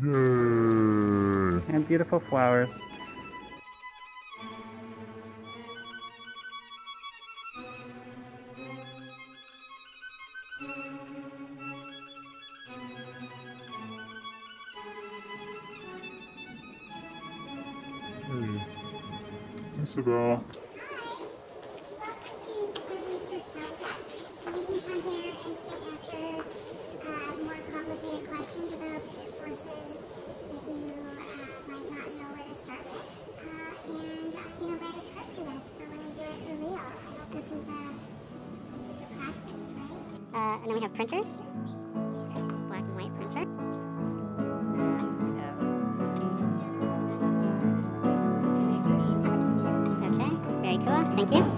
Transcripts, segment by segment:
Yay! And beautiful flowers. Hey. Isabel. Hi. Welcome to 36 Podcast. Here and. And then we have printers. Black and white printer. Okay, very cool. Thank you.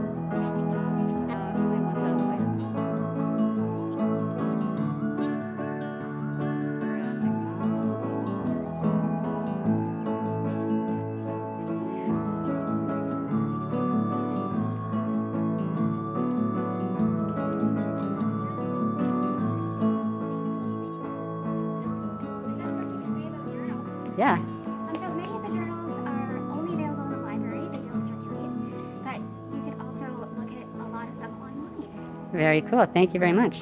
Very cool. Thank you very much.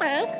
Hello.